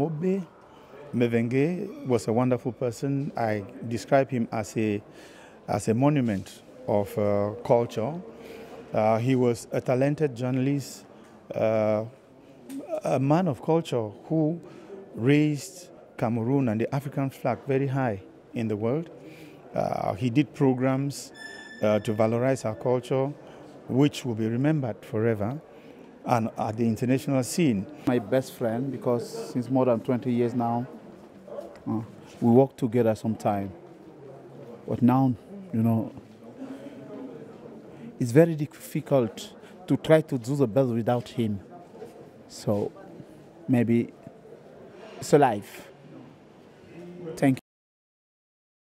Amobe Mevegue was a wonderful person. I describe him as a, as a monument of uh, culture. Uh, he was a talented journalist, uh, a man of culture who raised Cameroon and the African flag very high in the world. Uh, he did programs uh, to valorize our culture, which will be remembered forever and at the international scene. My best friend, because since more than 20 years now, uh, we work together sometime. But now, you know, it's very difficult to try to do the best without him. So maybe it's a life.